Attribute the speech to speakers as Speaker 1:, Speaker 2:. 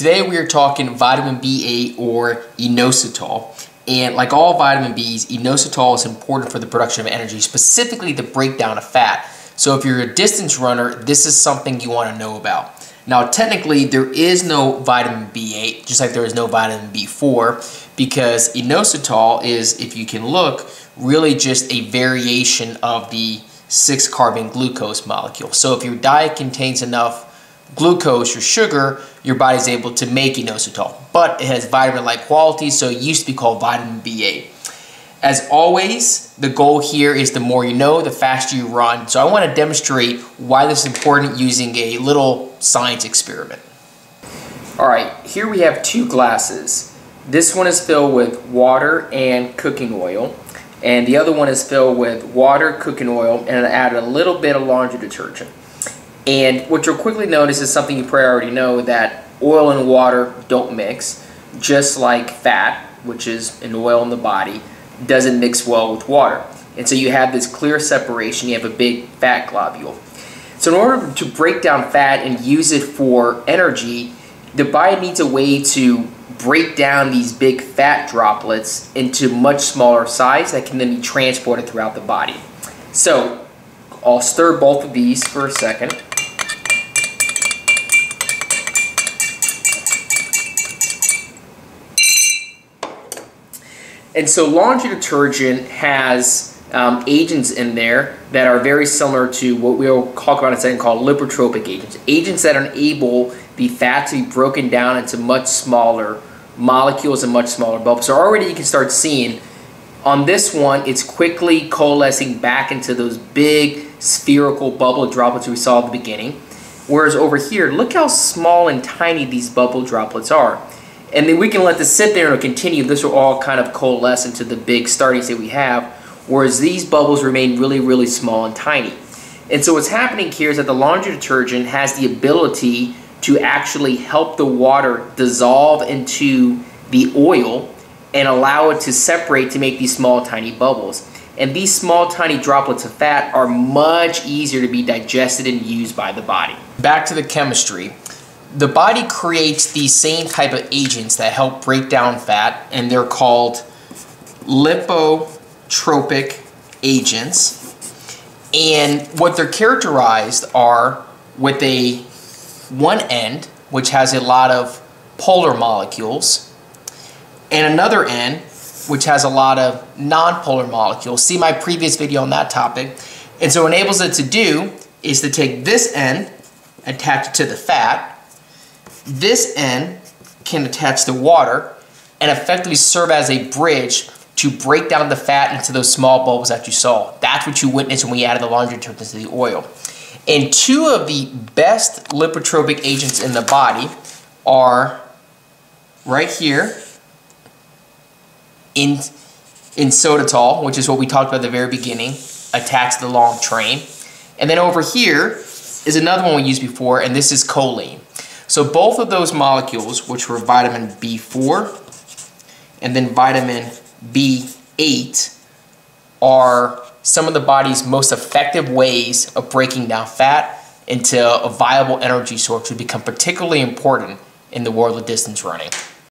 Speaker 1: Today we are talking vitamin B8 or inositol. And like all vitamin Bs, inositol is important for the production of energy, specifically the breakdown of fat. So if you're a distance runner, this is something you want to know about. Now technically there is no vitamin B8, just like there is no vitamin B4, because inositol is, if you can look, really just a variation of the 6-carbon glucose molecule. So if your diet contains enough glucose or sugar, your body's able to make inositol. But it has vitamin-like qualities, so it used to be called vitamin B8. As always, the goal here is the more you know, the faster you run. So I want to demonstrate why this is important using a little science experiment. All right, here we have two glasses. This one is filled with water and cooking oil, and the other one is filled with water, cooking oil, and I added a little bit of laundry detergent. And what you'll quickly notice is something you probably already know that oil and water don't mix, just like fat, which is an oil in the body, doesn't mix well with water. And so you have this clear separation, you have a big fat globule. So in order to break down fat and use it for energy, the body needs a way to break down these big fat droplets into much smaller size that can then be transported throughout the body. So I'll stir both of these for a second. And so laundry detergent has um, agents in there that are very similar to what we'll talk about in a second called lipotropic agents. Agents that are enable the fat to be broken down into much smaller molecules and much smaller bubbles. So already you can start seeing on this one, it's quickly coalescing back into those big spherical bubble droplets we saw at the beginning. Whereas over here, look how small and tiny these bubble droplets are. And then we can let this sit there and continue. This will all kind of coalesce into the big starting state we have, whereas these bubbles remain really, really small and tiny. And so what's happening here is that the laundry detergent has the ability to actually help the water dissolve into the oil and allow it to separate to make these small, tiny bubbles. And these small, tiny droplets of fat are much easier to be digested and used by the body. Back to the chemistry the body creates these same type of agents that help break down fat, and they're called lipotropic agents. And what they're characterized are with a one end, which has a lot of polar molecules, and another end, which has a lot of nonpolar molecules. See my previous video on that topic. And so what enables it to do is to take this end, attach it to the fat, this end can attach to water and effectively serve as a bridge to break down the fat into those small bubbles that you saw. That's what you witnessed when we added the laundry detergent to the oil. And two of the best lipotropic agents in the body are right here in, inositol, which is what we talked about at the very beginning, attached to the long train. And then over here is another one we used before, and this is choline. So both of those molecules, which were vitamin B4 and then vitamin B8, are some of the body's most effective ways of breaking down fat into a viable energy source, which become particularly important in the world of distance running.